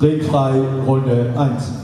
Regfrei Runde 1.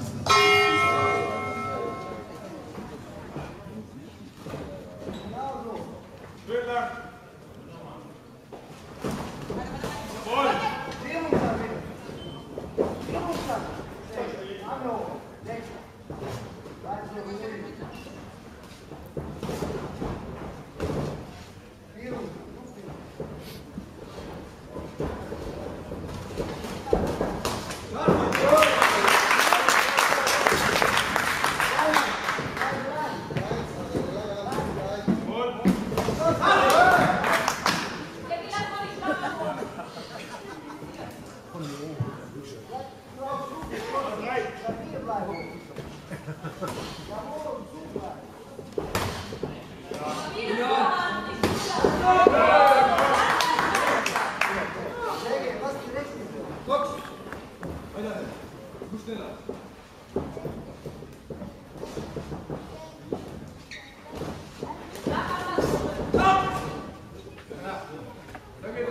Mein Gott, du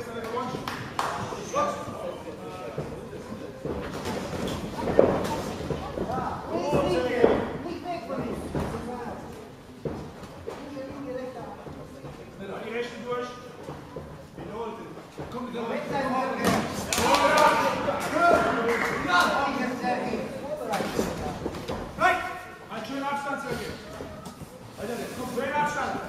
Seppora. Ringfrei Runde Hey! Einen schönen Abstand zu dir. Alter, komm, schönen Abstand.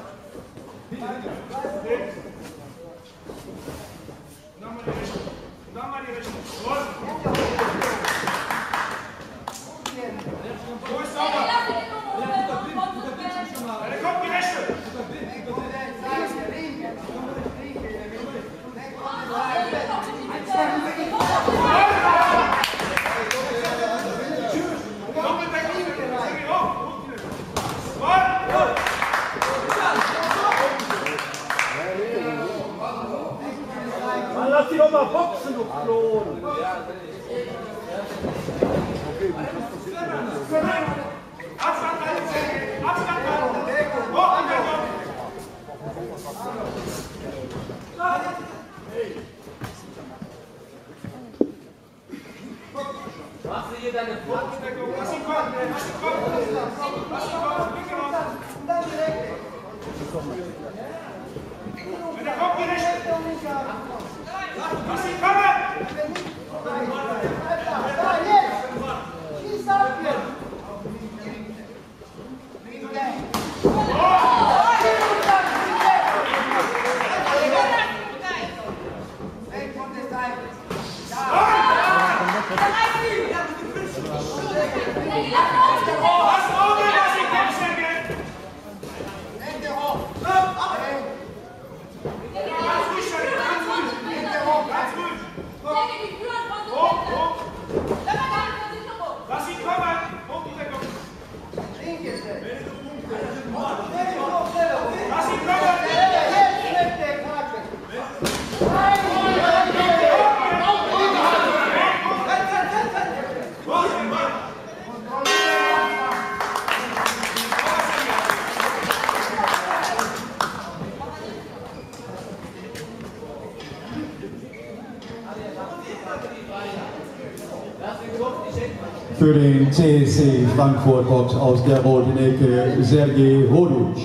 Für den CSC Frankfurt aus der roten Ecke Sergej Hodic.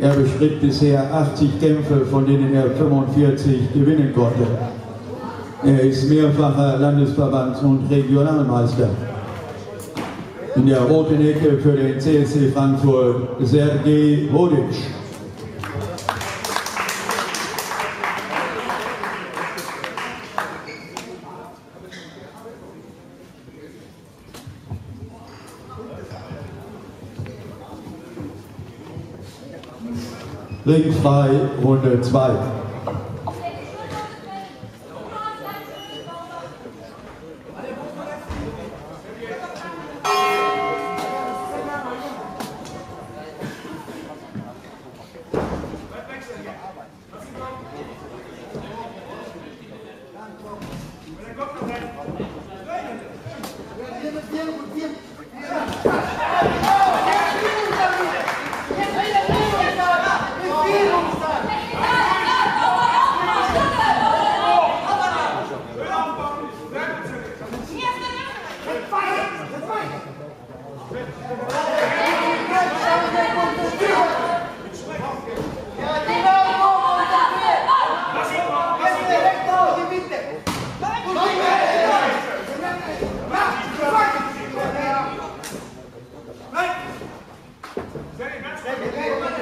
Er bestritt bisher 80 Kämpfe, von denen er 45 gewinnen konnte. Er ist mehrfacher Landesverbands- und Regionalmeister. In der roten Ecke für den CSC Frankfurt Sergej Hodic. Ringfrei Runde 2.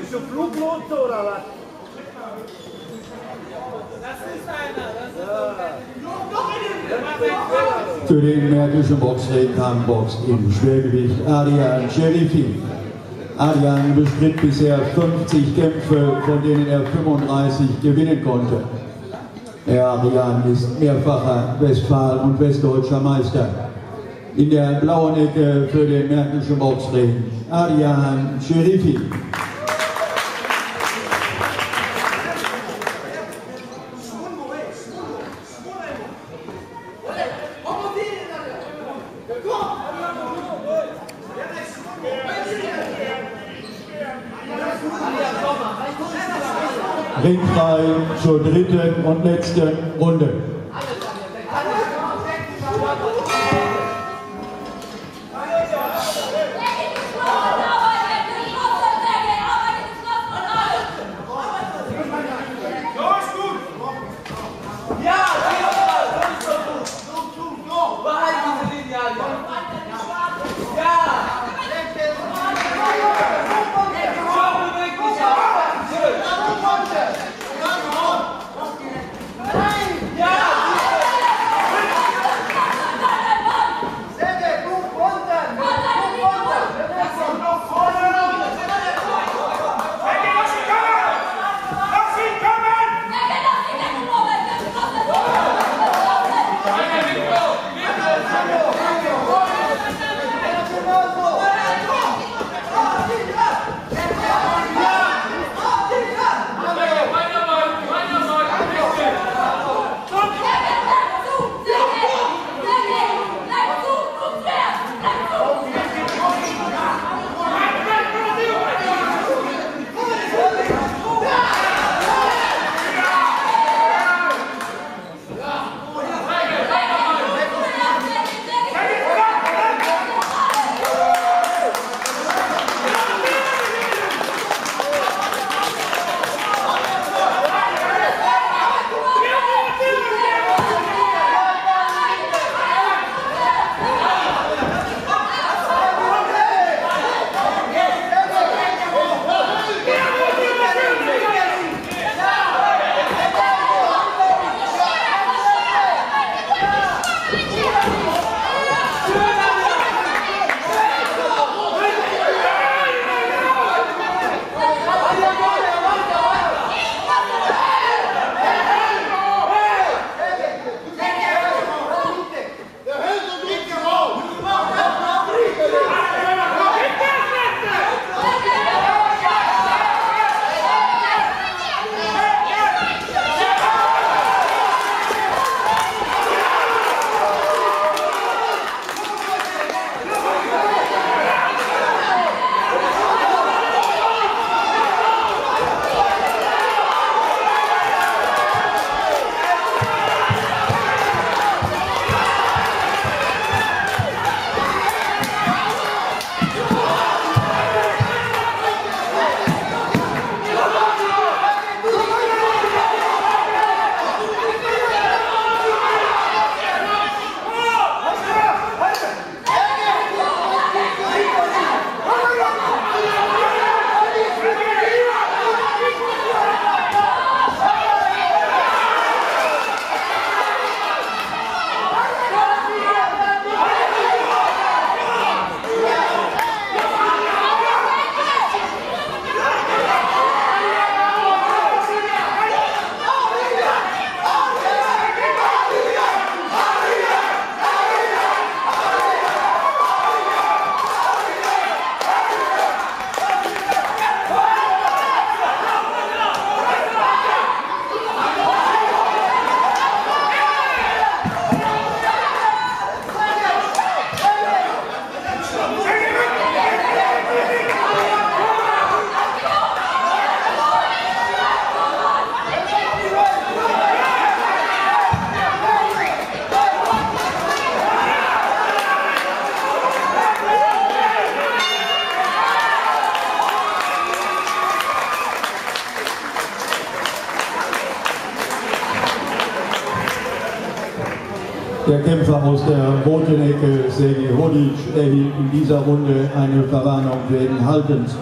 Bist du Fluglotse oder was? Für den märkischen Boxring kam Box im Schwergewicht Adrian Sherifi. Adrian bestritt bisher 50 Kämpfe, von denen er 35 gewinnen konnte. Herr Adrian ist mehrfacher Westfalen- und Westdeutscher Meister. In der blauen Ecke für den Märkischen Boxring Adrian Sherifi. ringfrei zur dritten und letzten Runde. Der Kämpfer aus der roten Ecke, Sergei Hodic, erhielt in dieser Runde eine Verwarnung wegen Haltens.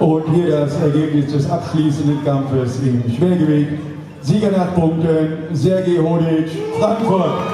Und hier das Ergebnis des abschließenden Kampfes im Schwergewicht. Sieger nach Punkten, Sergei Hodic, Frankfurt.